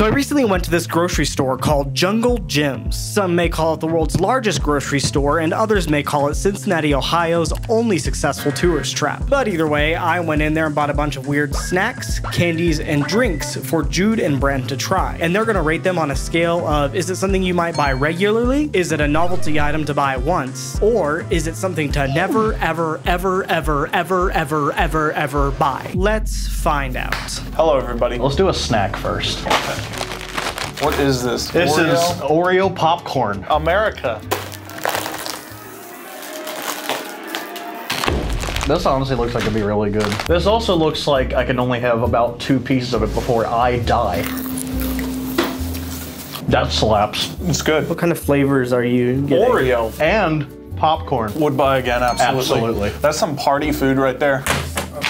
So I recently went to this grocery store called Jungle Jim's. Some may call it the world's largest grocery store, and others may call it Cincinnati, Ohio's only successful tourist trap. But either way, I went in there and bought a bunch of weird snacks, candies, and drinks for Jude and Bren to try. And they're gonna rate them on a scale of is it something you might buy regularly? Is it a novelty item to buy once? Or is it something to never, ever, ever, ever, ever, ever, ever, ever buy? Let's find out. Hello, everybody. Let's do a snack first. What is this? This Oreo? is Oreo popcorn. America. This honestly looks like it'd be really good. This also looks like I can only have about two pieces of it before I die. That slaps. It's good. What kind of flavors are you getting? Oreo. And popcorn. Would buy again, absolutely. Absolutely. That's some party food right there.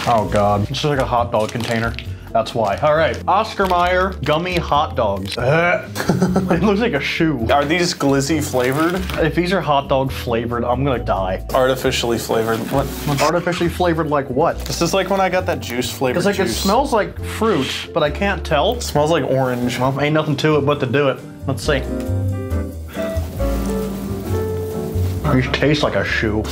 Oh god. It's just like a hot dog container. That's why. All right. Oscar Mayer gummy hot dogs. Uh. it looks like a shoe. Are these glizzy flavored? If these are hot dog flavored, I'm gonna die. Artificially flavored. What? what- Artificially flavored like what? This is like when I got that juice flavored It's like it smells like fruit, but I can't tell. smells like orange. Well, ain't nothing to it but to do it. Let's see. These taste like a shoe.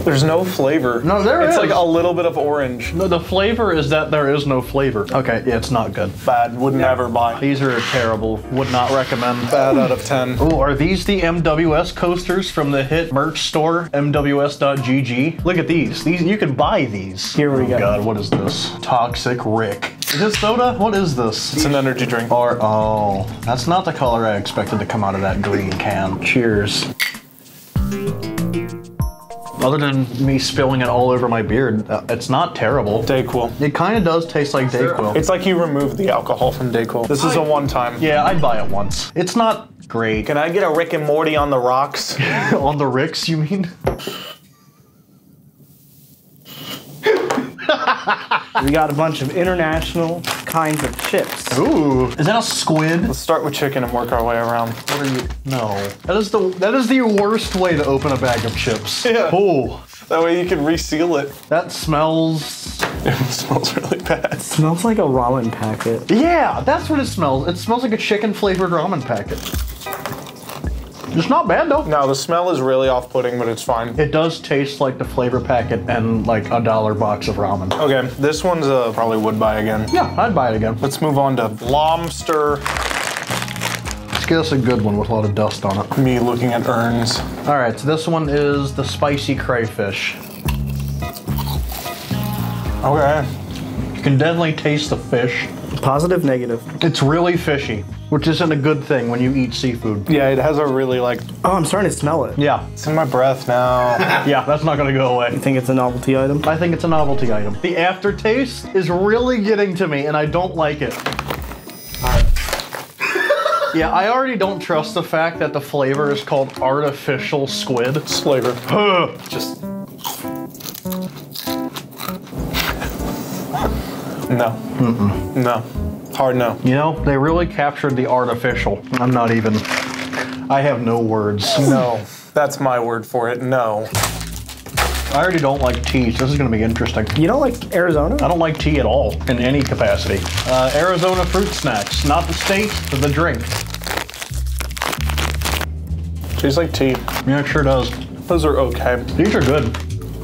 There's no flavor. No, there It's is. like a little bit of orange. No, the flavor is that there is no flavor. Okay, yeah, it's not good. Bad. Would never buy. These are terrible. Would not recommend. Bad out of 10. Oh, are these the MWS coasters from the hit merch store, MWS.gg? Look at these. These you can buy these. Here we oh go. God, what is this? Toxic Rick. Is this soda? What is this? It's an energy drink. Or oh, that's not the color I expected to come out of that green can. Cheers. Other than me spilling it all over my beard, uh, it's not terrible. Dayquil. It kind of does taste like Dayquil. It's like you removed the alcohol from Dayquil. This is a one time. yeah, I'd buy it once. It's not great. Can I get a Rick and Morty on the rocks? On the Ricks, you mean? We got a bunch of international kinds of chips. Ooh, is that a squid? Let's start with chicken and work our way around. What are you? No, that is the that is the worst way to open a bag of chips. Yeah. Oh, That way you can reseal it. that smells. It smells really bad. Smells like a ramen packet. Yeah, that's what it smells. It smells like a chicken flavored ramen packet. It's not bad though. No, the smell is really off-putting, but it's fine. It does taste like the flavor packet and like a dollar box of ramen. Okay, this one's uh, probably would buy again. Yeah, I'd buy it again. Let's move on to lobster. Let's get us a good one with a lot of dust on it. Me looking at urns. All right, so this one is the spicy crayfish. Okay. You can definitely taste the fish. Positive, negative. It's really fishy, which isn't a good thing when you eat seafood. Yeah, it has a really like. Oh, I'm starting to smell it. Yeah, It's in my breath now. yeah, that's not gonna go away. You think it's a novelty item? I think it's a novelty item. The aftertaste is really getting to me, and I don't like it. Yeah, I already don't trust the fact that the flavor is called artificial squid. It's flavor. Just. No. No. Hard no. You know, they really captured the artificial. I'm not even. I have no words. No. That's my word for it. No. I already don't like tea. So this is gonna be interesting. You don't like Arizona? I don't like tea at all in any capacity. Uh, Arizona fruit snacks, not the state, but the drink. Tastes like tea. Yeah, it sure does. Those are okay. These are good.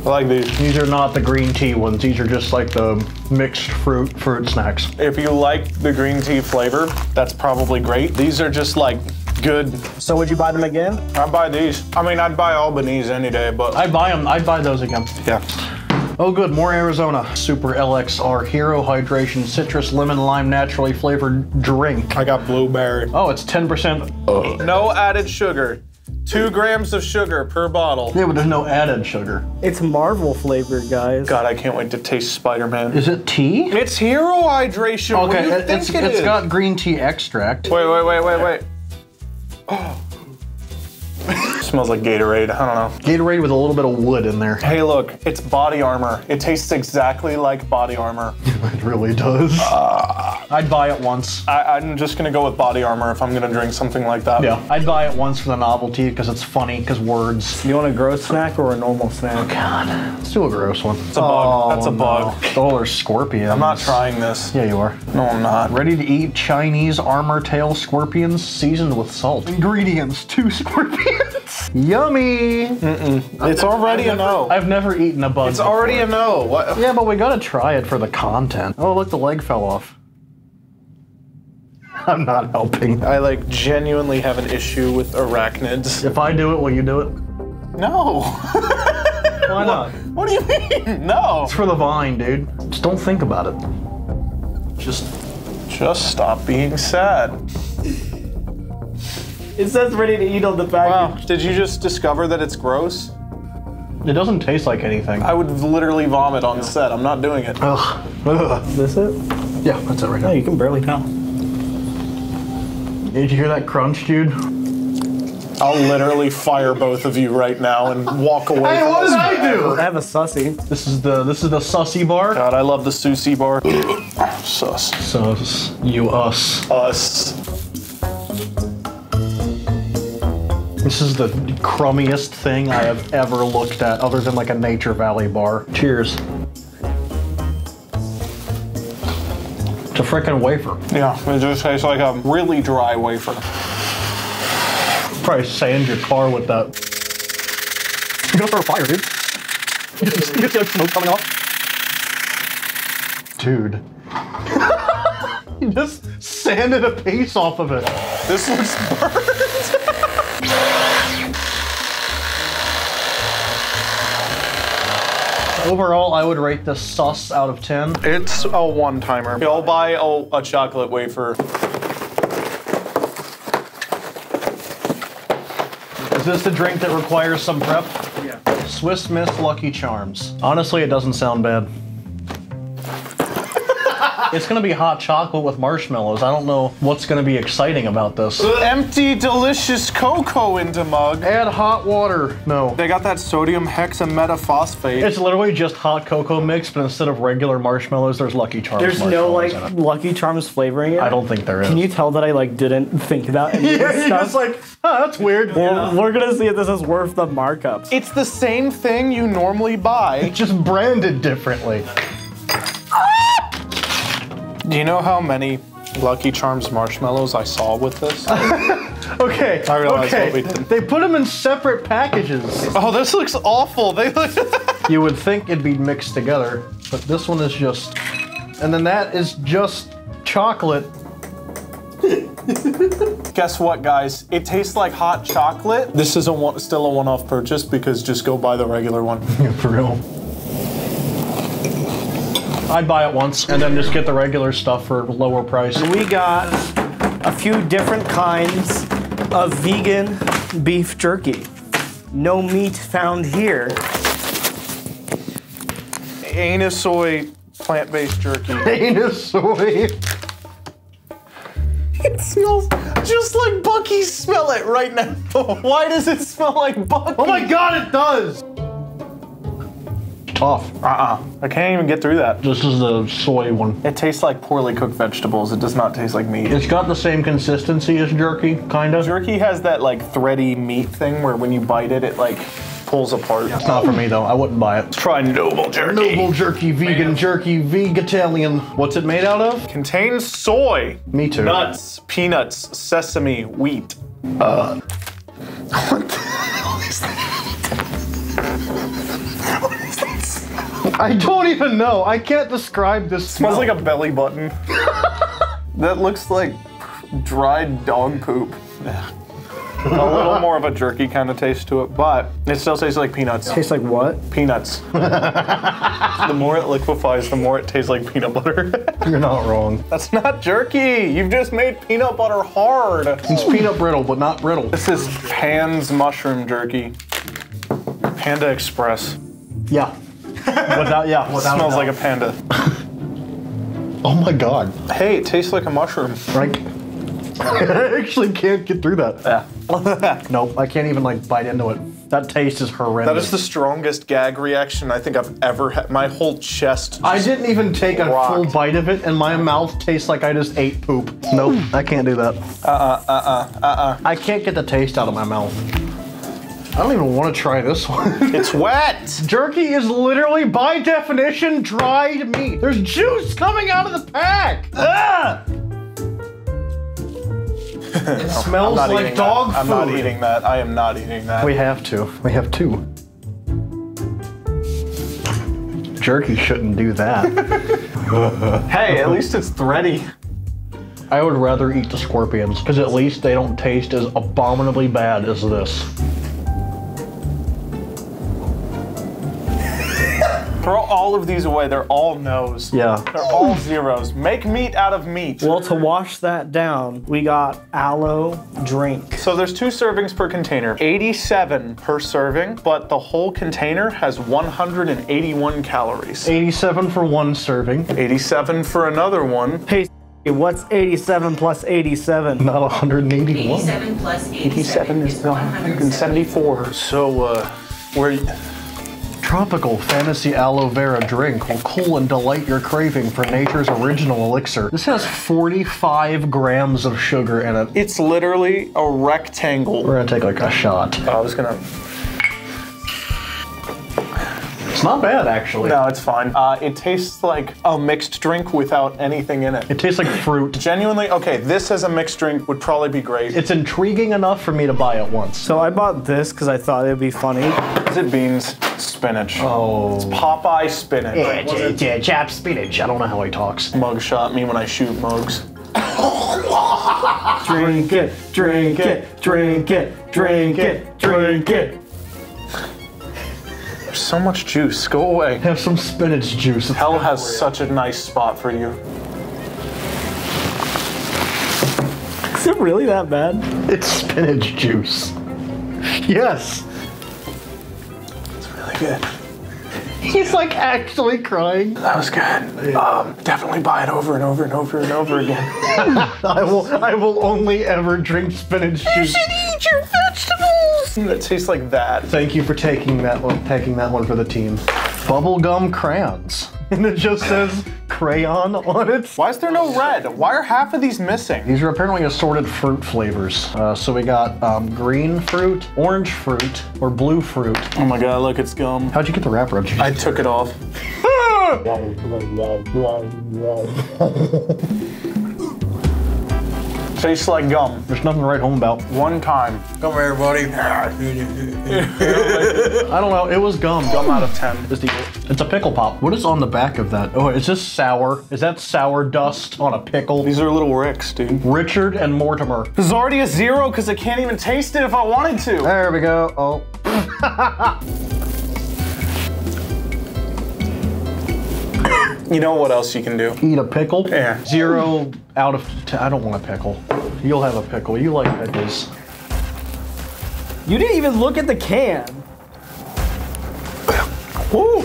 I like these. These are not the green tea ones. These are just like the mixed fruit fruit snacks. If you like the green tea flavor, that's probably great. These are just like good. So would you buy them again? I'd buy these. I mean, I'd buy Albanese any day, but I'd buy them. I'd buy those again. yeah. Oh, good. More Arizona Super LXR Hero Hydration Citrus Lemon Lime Naturally Flavored Drink. I got blueberry. Oh, it's 10%. No added sugar. Two grams of sugar per bottle. Yeah, but there's no added sugar. It's Marvel flavored, guys. God, I can't wait to taste Spider-Man. Is it tea? It's hero hydration. what do you it- think it's, it it's is? got green tea extract. Wait, wait, wait, wait, wait. Oh. Smells like Gatorade. I don't know. Gatorade with a little bit of wood in there. Hey, look, it's body armor. It tastes exactly like body armor. It really does. Ah. I'd buy it once. I, I'm just gonna go with body armor if I'm gonna drink something like that. Yeah, I'd buy it once for the novelty because it's funny because words. You want a gross snack or a normal snack? Oh, God, let's do a gross one. It's a bug. Oh, That's a bug. Oh, there's scorpions. I'm not trying this. Yeah, you are. No, I'm not. Ready to eat Chinese armor tail scorpions seasoned with salt. Ingredients: two scorpions. Yummy. It's already a no. I've never eaten a bug. It's already a no. What? Yeah, but we gotta try it for the content. Oh, look, the leg fell off. I'm not helping. I like genuinely have an issue with arachnids. If I do it, will you do it? No. Why not? what do you mean? No. It's for the vine, dude. Just don't think about it. Just Just stop being sad. It says ready to eat on the package. Wow. Did you just discover that it's gross? it doesn't taste like anything. I would literally vomit on set. I'm not doing it. Ugh. Ugh. This it? Yeah, that's it right Oh, now. you can barely tell. Did you hear that crunch, dude? I'll literally fire both of you right now and walk away. Hey, what this did I do? I have a sussy. This is the this is the sussy bar. God, I love the sushi bar. Sus. Sus. You us. Us. This is the crummiest thing I have ever looked at, other than like a Nature Valley bar. Cheers. It's a freaking wafer. Yeah, it just tastes like a really dry wafer. Probably sand your car with that. You're gonna start a fire, dude. You can see, you can see like smoke coming off. Dude. you just sanded a piece off of it. This looks burnt. Overall, I would rate this sus out of 10. It's a one-timer. I'll buy a, a chocolate wafer. Is this a drink that requires some prep? Yeah. Swiss Miss Lucky Charms. Honestly, it doesn't sound bad. It's gonna be hot chocolate with marshmallows. I don't know what's gonna be exciting about this. Empty delicious cocoa into mug. Add hot water. No. They got that sodium hexametaphosphate. It's literally just hot cocoa mix, but instead of regular marshmallows, there's Lucky Charms. There's no like. Lucky Charms flavoring it. I don't think there is. Can you tell that I like didn't think about any of Yeah, this stuff? just like, oh, that's weird. Well, we're gonna see if this is worth the markups. it's the same thing you normally buy. It's just branded differently. Do you know how many Lucky Charms marshmallows I saw with this? Okay. I realize okay. what we did. They put them in separate packages. oh, this looks awful. They look. You would think it'd be mixed together, but this one is just, and then that is just chocolate. Guess what, guys? It tastes like hot chocolate. This is a one, still a one-off purchase because just go buy the regular one. For real. I'd buy it once and then just get the regular stuff for lower price. We got a few different kinds of vegan beef jerky. No meat found here. Anasoy plant-based jerky. Anus soy. It smells just like Bucky. Smell it right now. Why does it smell like Bucky? Oh my god, it does! Tough. Uh-uh. I can't even get through that. This is the soy one. It tastes like poorly cooked vegetables. It does not taste like meat. It's got the same consistency as jerky, kind of. Jerky has that like thready meat thing where when you bite it, it like pulls apart. It's not for me though. I wouldn't buy it. Let's try Noble Jerky. Noble jerky, vegan jerky, vegetarian. What's it made out of? Contains soy, Me too. nuts, peanuts, sesame, wheat. Uh. I don't even know. I can't describe this. Smells like a belly button. that looks like dried dog poop. a little more of a jerky kind of taste to it, but it still tastes like peanuts. Tastes like what? Peanuts. the more it liquefies, the more it tastes like peanut butter. You're not wrong. That's not jerky. You've just made peanut butter hard. It's peanut brittle, but not brittle. This is Pan's mushroom jerky. Panda Express. Yeah. Without yeah. Without Smells like a panda. Oh my god. Hey, it tastes like a mushroom. Right. I actually can't get through that. Yeah. Nope, I can't even like bite into it. That taste is horrendous. That is the strongest gag reaction I think I've ever had. My whole chest. I didn't even take a full bite of it, and my mouth tastes like I just ate poop. Nope, I can't do that. Uh uh uh uh uh uh. I can't get the taste out of my mouth. I don't even want to try this one. It's wet. Jerky is literally, by definition, dried meat. There's juice coming out of the pack. Ah! It smells like dog that. food. I'm not eating that. I am not eating that. We have to. We have two. Jerky shouldn't do that. Hey, at least it's thready. I would rather eat the scorpions because at least they don't taste as abominably bad as this. Throw all of these away. They're all no's. Yeah. They're all zeros. Make meat out of meat. Well, to wash that down, we got aloe drink. So there's two servings per container, 87 per serving, but the whole container has 181 calories. 87 for one serving, 87 for another one. Hey, what's 87 plus 87? not 181. 87 plus 87, 87 is 174. So, uh, where Tropical Fantasy Aloe Vera drink will cool and delight your craving for nature's original elixir. This has 45 grams of sugar in it. it's literally a rectangle. We're gonna take like a shot. I was gonna. It's not bad actually. No, it's fine. Uh, it tastes like a mixed drink without anything in it. It tastes like fruit. Genuinely, okay, this as a mixed drink would probably be great. It's intriguing enough for me to buy it once. So I bought this because I thought it'd be funny. Is it beans? Spinach. Oh. It's Popeye spinach. Yeah, yeah, chap spinach. I don't know how he talks. Mug shot me when I shoot mugs. Drink it, drink it, drink it, drink it, drink it. There's so much juice. Go away. Have some spinach juice. It's Hell has such a nice spot for you. Is it really that bad? It's spinach juice. Yes. It's really good. He's like actually crying. That was good. Um, definitely buy it over and over and over and over again. I will I will only ever drink spinach juice. You should eat your vegetables. It tastes like that. Thank you for taking that one taking that one for the team. Bubblegum crayons. And it just says crayon on it. Why is there no red? Why are half of these missing? These are apparently assorted fruit flavors. Uh, so we got um, green fruit, orange fruit, or blue fruit. Oh my god, look, it's gum. How'd you get the wrapper? How'd you I took it off. Tastes like gum. There's nothing to write home about. One time. Come here, buddy. I don't know. It was gum. Gum out of 10. It's, the, it's a pickle pop. What is on the back of that? Oh, is this sour? Is that sour dust on a pickle? These are little ricks, dude. Richard and Mortimer. This is already a zero because I can't even taste it if I wanted to. There we go. Oh. You know what else you can do? Eat a pickle? Yeah. Zero out of ten. I don't want a pickle. You'll have a pickle. You like pickles. You didn't even look at the can. Woo!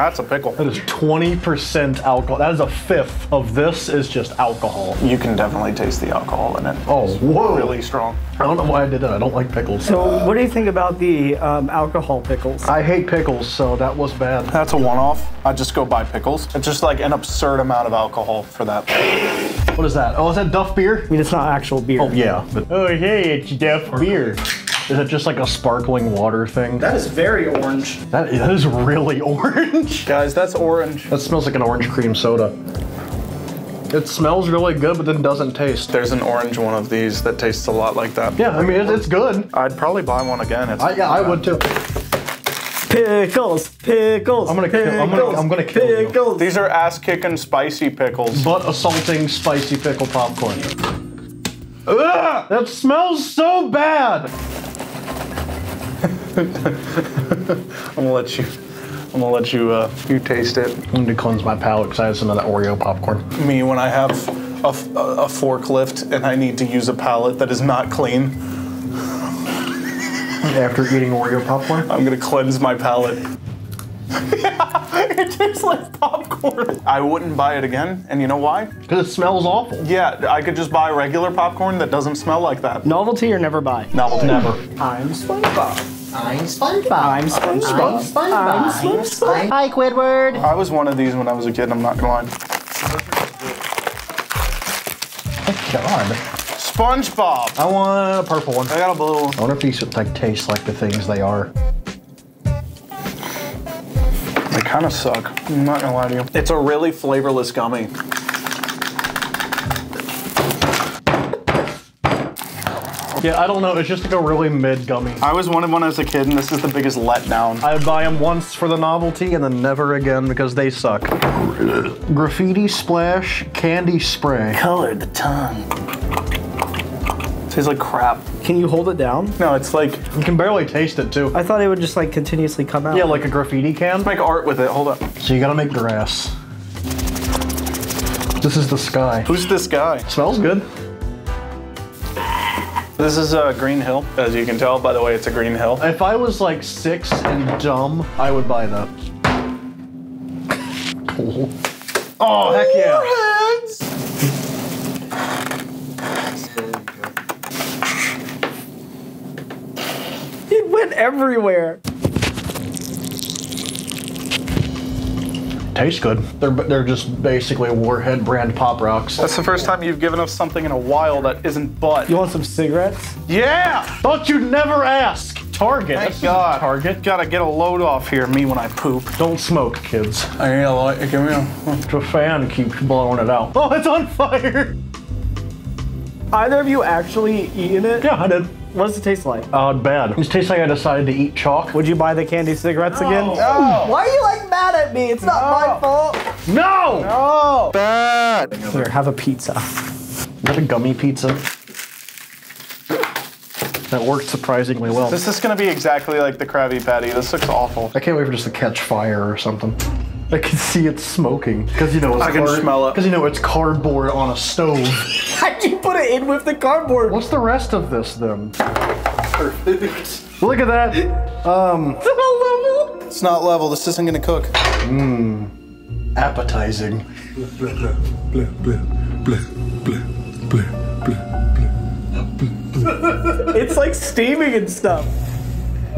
That's a pickle. That is 20% alcohol. That is a fifth of this is just alcohol. You can definitely taste the alcohol in it. Oh, whoa. Really strong. I don't know why I did that. I don't like pickles. So, what do you think about the um, alcohol pickles? I hate pickles, so that was bad. That's a one-off. I just go buy pickles. It's just like an absurd amount of alcohol for that. What is that? Oh, is that Duff beer? I mean, it's not actual beer. Oh, yeah. But, oh, hey, it's Duff beer. Is it just like a sparkling water thing? That is very orange. That, that is really orange. Guys, that's orange. That smells like an orange cream soda. It smells really good, but then doesn't taste. There's an orange one of these that tastes a lot like that. Yeah, I mean, it's good. I'd probably buy one again. It's I, yeah, I would too. Pickles, pickles. I'm gonna kill- I'm gonna- I'm gonna kill you. These are ass-kicking spicy pickles. But assaulting spicy pickle popcorn. Ugh, that smells so bad. I'm gonna let you. I'm gonna let you. Uh, you taste it. I'm going to cleanse my palate because I had some of that Oreo popcorn. Me when I have a, forklift and I need to use a palette that is not clean. After eating Oreo popcorn, I'm gonna cleanse my palate. You're tastes like popcorn. I wouldn't buy it again, and you know why? Because it smells awful. Yeah, I could just buy regular popcorn that doesn't smell like that. Novelty or never buy? Novelty. Never. I'm SpongeBob. I'm SpongeBob. I'm SpongeBob. I'm SpongeBob. I'm SpongeBob. Hi, Squidward. I was one of these when I was a kid, I'm not gonna lie. God. SpongeBob! I want a purple one. I got a blue one. I wonder if these like taste like the things they are. They kind of suck. I'm not gonna lie to you. It's a really flavorless gummy. Yeah, I don't know. It's just like a really mid gummy. I was one of when I a kid, and this is the biggest letdown. I would buy them once for the novelty and then never again because they suck. Graffiti splash candy spray. Color the tongue. Tastes like crap. Can you hold it down? No, it's like You can barely taste it too. I thought it would just like continuously come out. Yeah, like a graffiti can. make art with it. Hold up. So you gotta make grass. This is the sky. Who's this guy? Smells good. This is uh, Green Hill. As you can tell by the way, it's a Green Hill. If I was like six and dumb, I would buy that. Cool. Oh, heck yeah. Went everywhere. Tastes good. They're they're just basically Warhead brand pop rocks. That's the first time you've given us something in a while that isn't butt. You want some cigarettes? Yeah! Thought you'd never ask. Target. Thank This isn't God. Target. Gotta get a load off here, me when I poop. Don't smoke, kids. I need a light. Give me a. The fan keeps blowing it out. Oh, it's on fire. Either of you actually eaten it? Yeah, I did. What does it taste like? Uh, bad. It tastes like I decided to eat chalk. Would you buy the candy cigarettes again? No. Why are you like mad at me? It's not my fault. No! Oh! Bad! Here, have a pizza. Is that a gummy pizza? That worked surprisingly well. This is gonna be exactly like the Krabby Patty. This looks awful. I can't wait for just to catch fire or something. I can see it smoking because you know it's I can smell it. Because you know it's cardboard on a stove. How'd you put it in with the cardboard? What's the rest of this then? Perfect. Look at that. Um, It's not level. This isn't gonna cook. Mmm. appetizing. It's like steaming and stuff.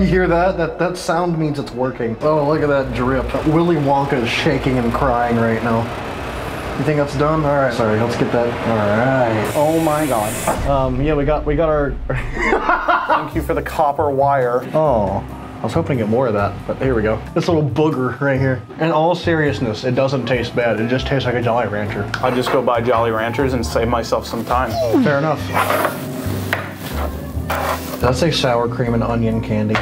You hear that? That that sound means it's working. Oh, look at that drip. Willy Wonka is shaking and crying right now. You think that's done? All right. Sorry, let's get that. All right. Oh my god. Um, yeah, we got we got our. Thank you for the copper wire. Oh, I was hoping to get more of that, but here we go. This little booger right here. In all seriousness, it doesn't taste bad. It just tastes like a Jolly Rancher. I just go buy Jolly Ranchers and save myself some time. Fair enough. That's a sour cream and onion candy.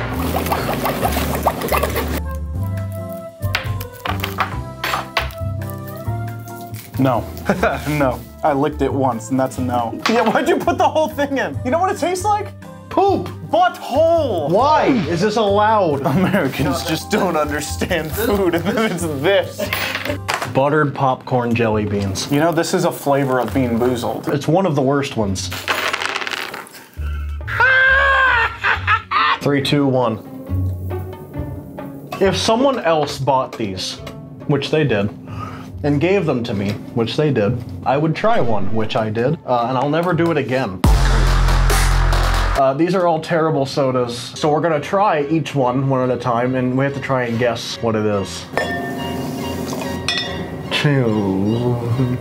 No. no. I licked it once, and that's a no. Yeah, why'd you put the whole thing in? You know what it tastes like? Poop! Butthole! Why is this allowed? Americans just don't understand food, and then it's this. Buttered popcorn jelly beans. You know, this is a flavor of BeanBoozled. It's one of the worst ones. Three, two, one. If someone else bought these, which they did, and gave them to me, which they did, I would try one, which I did, uh, and I'll never do it again. Uh, these are all terrible sodas, so we're gonna try each one one at a time, and we have to try and guess what it is. Two.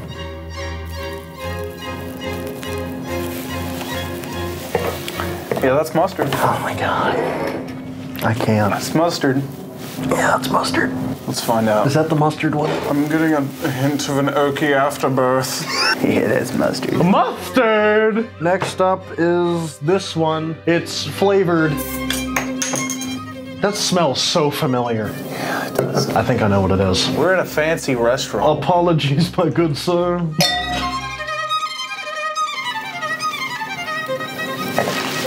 Yeah, that's mustard. Oh my god. I can't. It's mustard. Yeah, it's mustard. Let's find out. Is that the mustard one? I'm getting a hint of an oaky afterbirth. Yeah, that's mustard. Mustard! Next up is this one. It's flavored. That smells so familiar. Yeah, it does. I think I know what it is. We're in a fancy restaurant. Apologies, my good sir.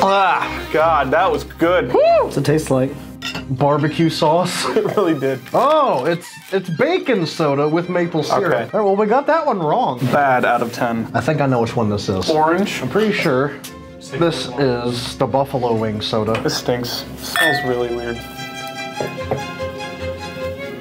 Ah, God, that was good. What's it taste like? Barbecue sauce. It really did. Oh, it's it's bacon soda with maple syrup. Okay. All right, well, we got that one wrong. Bad out of 10. I think I know which one this is. Orange. I'm pretty sure this is the buffalo wing soda. This stinks. smells really weird.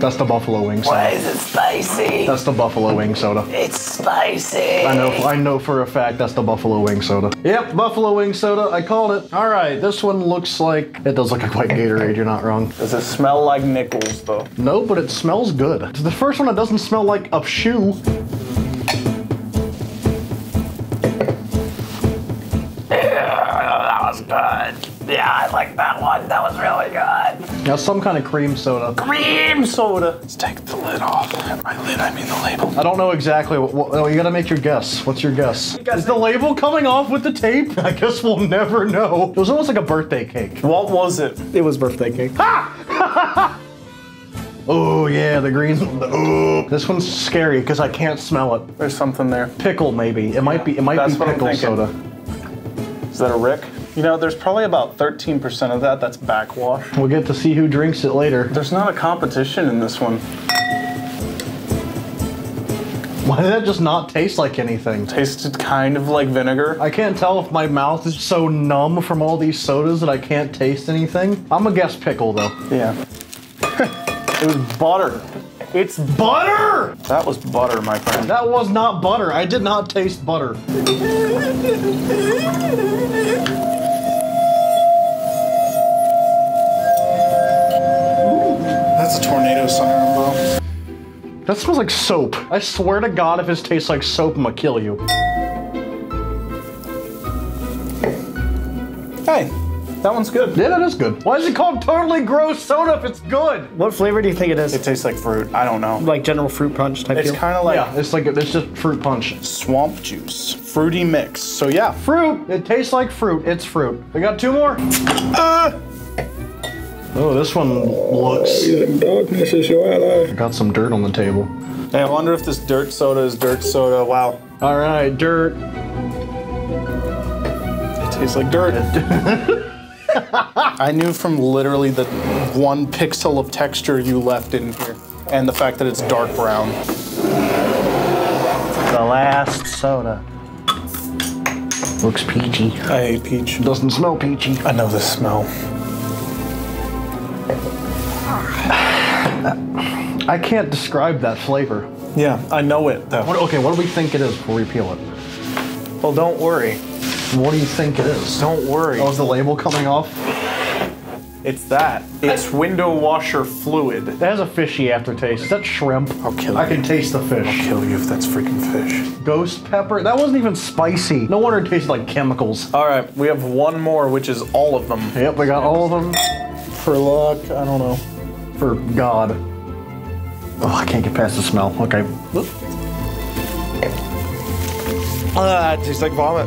That's the buffalo wing Why soda. is it spicy? That's the buffalo wing soda. It's spicy. I know, I know for a fact that's the buffalo wing soda. Yep, buffalo wing soda. I called it. All right, this one looks like it does look like white Gatorade. You're not wrong. Does it smell like nickels though? No, but it smells good. It's the first one that doesn't smell like a shoe. That was good. Yeah, I like that one. That was really good. Now some kind of cream soda. Cream soda. Let's take the lid off. By lid, I mean the label. I don't know exactly what. what oh, you gotta make your guess. What's your guess? Is the label coming off with the tape? I guess we'll never know. It was almost like a birthday cake. What was it? It was birthday cake. Oh yeah, the green. Oh, this one's scary because I can't smell it. There's something there. Pickle maybe. It might be. It might That's be pickle soda. Is that a Rick? You know, there's probably about 13% of that that's backwash. We'll get to see who drinks it later. There's not a competition in this one. Why did that just not taste like anything? Tasted kind of like vinegar. I can't tell if my mouth is so numb from all these sodas that I can't taste anything. I'm gonna guess pickle though. Yeah. it was butter. It's butter! That was butter, my friend. That was not butter. I did not taste butter. That smells like soap. I swear to God, if this tastes like soap, I'm gonna kill you. Hey, that one's good. Yeah, that is good. Why is it called totally gross soda if it's good? What flavor do you think it is? It tastes like fruit. I don't know. like general fruit punch type It's deal. kind of like yeah, it's like it's just fruit punch. swamp juice, fruity mix. So yeah, Fruit. It tastes like fruit. It's fruit. We got two more. Uh, Oh, this one looks. Oh, darkness is your ally. Got some dirt on the table. Hey, I wonder if this dirt soda is dirt soda. Wow, All right, dirt. it tastes like dirt. I knew from literally the one pixel of texture you left in here, and the fact that it's dark brown. The last soda. Looks peachy. I hate peach. Doesn't smell peachy. I know the smell. I can't describe that flavor. Yeah, I know it though. What, okay, what do we think it is before we peel it? Well, don't worry. What do you think it is? Don't worry. Oh, is the label coming off? It's that. It's window washer fluid. That has a fishy aftertaste. Is that shrimp? I'll kill you. I can taste the fish. I'll kill you if that's freaking fish. Ghost pepper? That wasn't even spicy. No wonder it tasted like chemicals. All right, we have one more, which is all of them. Yep, we got all of them For luck, I don't know. for God. Oh, I can't get past the smell. Okay. Ah, it tastes like vomit.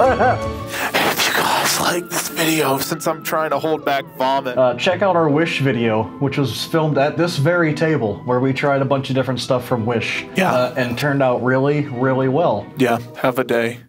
if you guys like this video, since I'm trying to hold back vomit, Uh, check out our Wish video, which was filmed at this very table, where we tried a bunch of different stuff from Wish. Yeah. Uh, and turned out really, really well. yeah, have a day.